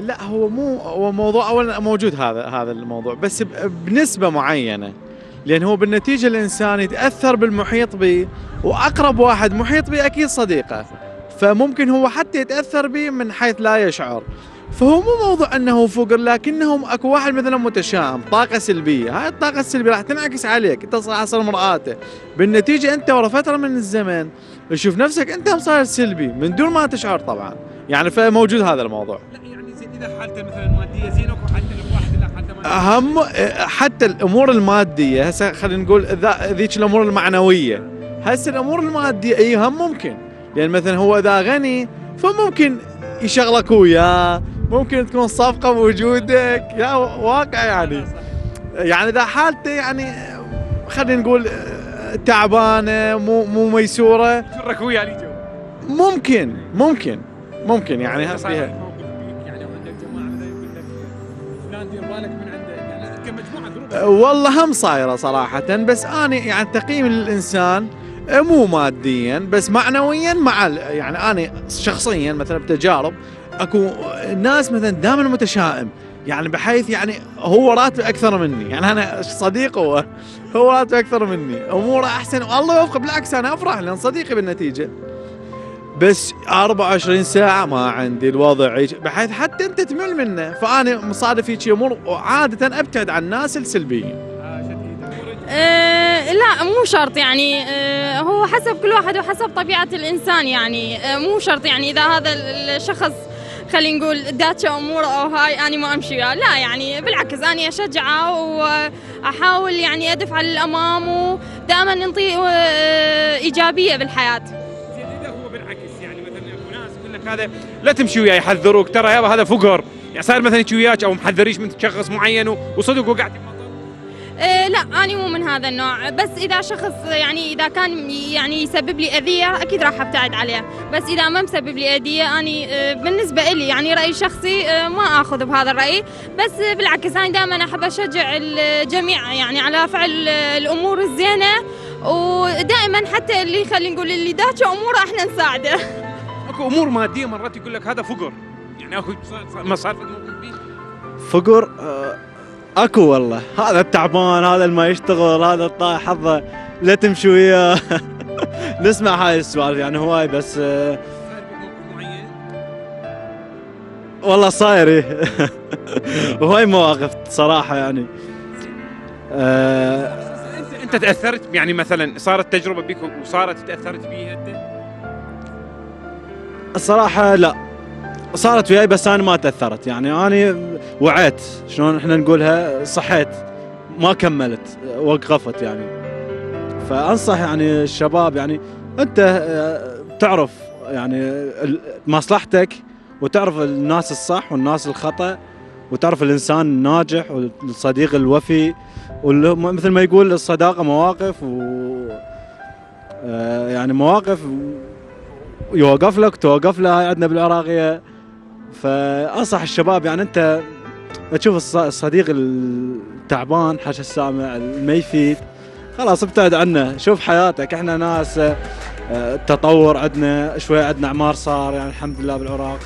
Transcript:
لا هو مو هو موضوع اولا موجود هذا هذا الموضوع بس بنسبة معينة لأن هو بالنتيجة الإنسان يتأثر بالمحيط به وأقرب واحد محيط به أكيد صديقه فممكن هو حتى يتأثر به من حيث لا يشعر. فهو مو موضوع أنه فقر لكنهم أكو واحد مثلا متشائم طاقة سلبية هاي الطاقة السلبية راح تنعكس عليك انت صار حصل مرآته. بالنتيجة أنت ورا فترة من الزمن تشوف نفسك أنت صاير سلبي من دون ما تشعر طبعا. يعني فموجود هذا الموضوع. إذا حالته مثلا مادية زين اكو حالته لو واحد لا أهم حتى الأمور المادية هسه خلينا نقول ذيك الأمور المعنوية. هسه الأمور المادية إي هم ممكن. لأن مثلا هو إذا غني فممكن يشغلك وياه ممكن تكون صفقة بوجودك. يا واقع يعني. يعني إذا حالته يعني خلينا نقول تعبانة مو مو ميسورة. وياه ممكن ممكن ممكن يعني فيها. دير بالك من عنده. يعني كمجموعة جروب والله هم صايرة صراحة بس أنا يعني تقييم للانسان مو ماديا بس معنويا مع يعني أنا شخصيا مثلا بتجارب أكو ناس مثلا دائما متشائم يعني بحيث يعني هو راتبه أكثر مني. يعني أنا صديق هو هو راتبه أكثر مني اموره أحسن والله يوفقه بالعكس أنا أفرح لأن صديقي بالنتيجة. بس 24 ساعة ما عندي الوضع. يج- بحيث حتى أنت تمل منه. فأنا مصادف هيك امور وعادة أبتعد عن الناس السلبيين. أه لا مو شرط يعني أه هو حسب كل واحد وحسب طبيعة الإنسان يعني. أه مو شرط يعني إذا هذا الشخص خلينا نقول داتشا أموره أو هاي أنا ما أمشي وياه. لا يعني بالعكس أنا أشجعه وأحاول يعني أدفع للأمام ودائما نعطيه أه إيجابية بالحياة. هذا لا تمشي وياه يحذروك ترى يابا هذا فقر. يعني صار مثلا يجي وياك أو محذريش من شخص معين وصدق وقعت إيه لا أنا مو من هذا النوع. بس إذا شخص يعني إذا كان يعني يسبب لي أذية أكيد راح أبتعد عليه. بس إذا ما مسبب لي أذية أنا إيه، بالنسبة لي يعني رأي شخصي إيه، ما أخذ بهذا الرأي. بس بالعكس أنا دائما أحب أشجع الجميع يعني على فعل الأمور الزينة. ودائما حتى اللي خلينا نقول اللي داتشة أموره إحنا نساعده. اكو أمور مادية مرات يقول لك هذا فقر. يعني اكو فيه فقر؟ آه، أكو والله. هذا التعبان هذا اللي ما يشتغل هذا الطايح حظه. لا تمشي وياه. نسمع هاي السوالف يعني هواي بس آه، والله صاير إيه. وهاي مواقف صراحة يعني. آه، انت أنت تأثرت يعني مثلا صارت تجربة بك وصارت تأثرت بيها أنت؟ الصراحة لا. صارت وياي بس أنا ما تأثرت. يعني أنا وعيت. شلون إحنا نقولها؟ صحيت. ما كملت. وقفت يعني. فأنصح يعني الشباب يعني أنت آه، تعرف يعني مصلحتك وتعرف الناس الصح والناس الخطأ وتعرف الإنسان الناجح والصديق الوفي مثل ما يقول الصداقة مواقف و آه، يعني مواقف يوقف لك توقف له عندنا بالعراقية. فأنصح الشباب يعني أنت تشوف الص- الصديق التعبان حاش السامع ما يفيد خلاص ابتعد عنه. شوف حياتك إحنا ناس آه، تطور عندنا شوي عندنا أعمار صار يعني الحمد لله بالعراق.